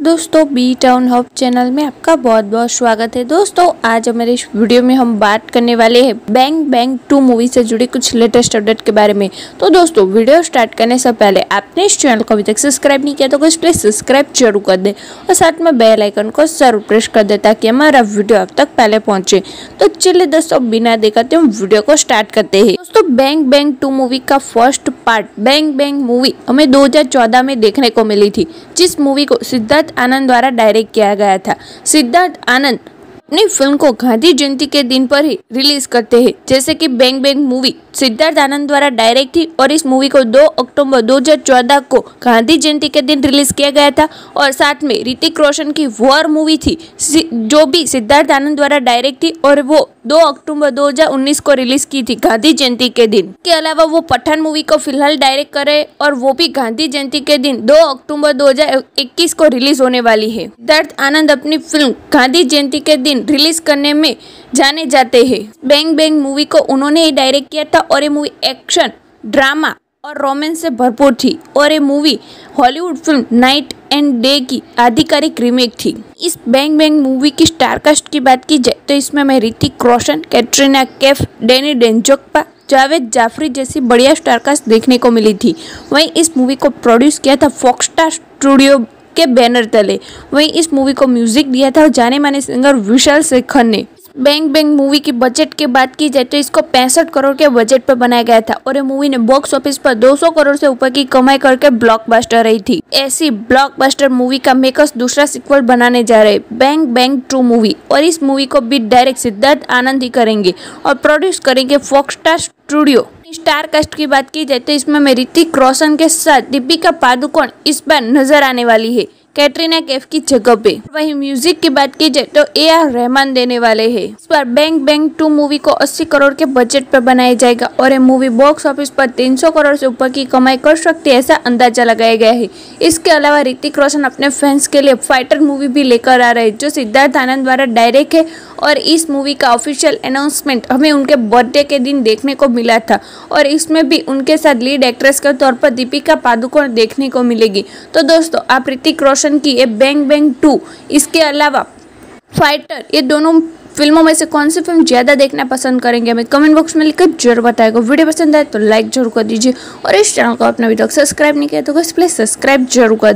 दोस्तों, B town hub channel में आपका बहुत बहुत स्वागत है। दोस्तों, आज हमारे इस वीडियो में हम बात करने वाले हैं बैंग बैंग टू मूवी से जुड़े कुछ लेटेस्ट अपडेट के बारे में। तो दोस्तों, वीडियो स्टार्ट करने से पहले आपने इस चैनल को अभी तक सब्सक्राइब नहीं किया तो कुछ प्लीज़ सब्सक्राइब ज़रूर कर दे और साथ में बेल आइकन को ज़रूर प्रेस कर दे ताकि हमारा वीडियो अब तक पहले पहुँचे। तो चलिए दोस्तों, बिना दिखाते हम वीडियो को स्टार्ट करते हैं। दोस्तों बैंग बैंग टू मूवी का first part Bang Bang movie हमें 2014 में देखने को मिली थी, जिस मूवी को सिद्धार्थ आनंद द्वारा डायरेक्ट किया गया था। सिद्धार्थ आनंद अपनी फ़िल्म को गांधी जयंती के दिन पर ही रिलीज़ करते हैं, जैसे कि Bang Bang movie Siddharth Anand द्वारा डायरेक्ट थी और इस मूवी को 2 अक्टूबर 2014 को गांधी जयंती के दिन रिलीज़ किया गया था और साथ में ऋतिक रोशन की वॉर मूवी थी, जो भी सिद्धार्थ आनंद द्वारा डायरेक्ट थी और वो 2 अक्टूबर 2019 को रिलीज़ की थी गांधी जयंती के दिन। के अलावा वो पठान मूवी को फ़िलहाल डायरेक्ट करे और वो भी गांधी जयंती के दिन 2 अक्टूबर 2021 को रिलीज़ होने वाली है। सिद्धार्थ आनंद अपनी फ़िल्म गांधी जयंती के दिन रिलीज़ करने में जाने जाते हैं। बैंग बैंग मूवी को उन्होंने ही डायरेक्ट किया था और ये मूवी एक्शन, ड्रामा और रोमांस से भरपूर थी और ये movie Hollywood film Knight and Day की आधिकारिक रीमेक थी। इस बैंग बैंग मूवी की स्टारकास्ट की बात की जाए तो इसमें मैं ऋतिक रोशन, कैटरीना कैफ, डेनी डेंजोकपा जावेद जाफरी जैसी बढ़िया स्टारकास्ट देखने को मिली थी। वहीं इस मूवी को प्रोड्यूस किया था फॉक्सटार स्टूडियो के बैनर तले। वहीं इस मूवी को म्यूज़िक दिया था जाने माने सिंगर विशाल शेखर ने। बैंग बैंग मूवी की बजट की बात की जाए तो इसको पैंसठ करोड़ के बजट पर बनाया गया था। और ये मूवी ने बॉक्स ऑफ़िस पर 200 करोड़ से ऊपर की कमाई करके ब्लॉकबस्टर रही थी। ऐसी ब्लॉकबस्टर मूवी का मेकर्स दूसरा सिक्वल बनाने जा रहे बैंग बैंग टू मूवी और इस मूवी को भी डायरेक्ट सिद्धार्थ आनंद ही करेंगे और प्रोड्यूस करेंगे फॉक्सटार स्टूडियो स्टार कास्ट की बात की जाए तो इसमें मैं ऋतिक रोशन के साथ दीपिका पादुकोण इस बार नज़र आने वाली है। कैटरीना कैफ की जगह पे। वही म्यूज़िक की बात की जाए तो ए आर रहमान देने वाले हैं। इस बार बैंक बैंक टू मूवी को 80 करोड़ के बजट पर बनाया जाएगा और ये मूवी बॉक्स ऑफ़िस पर 300 करोड़ से ऊपर की कमाई कर सकती है ऐसा अंदाज़ा लगाया गया है। इसके अलावा ऋतिक रोशन अपने फैंस के लिए फाइटर मूवी भी लेकर आ रहे हैं, जो सिद्धार्थ आनंद द्वारा डायरेक्ट है और इस मूवी का ऑफिशियल अनाउंसमेंट हमें उनके बर्थडे के दिन देखने को मिला था और इसमें भी उनके साथ लीड एक्ट्रेस के तौर पर दीपिका पादुकोण देखने को मिलेगी। तो दोस्तों, आप ऋतिक रोशन की ए बैंग बैंग टू। इसके अलावा फाइटर ये दोनों फ़िल्मों में से कौन सी फ़िल्म ज़्यादा देखना पसंद करेंगे हमें कमेंट बॉक्स में लिखकर ज़रूर बताएगा। वीडियो पसंद आए तो लाइक ज़रूर कर दीजिए और इस चैनल को अपना अभी तक सब्सक्राइब नहीं किया तो प्लीज़ सब्सक्राइब ज़रूर कर